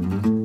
Mm-hmm.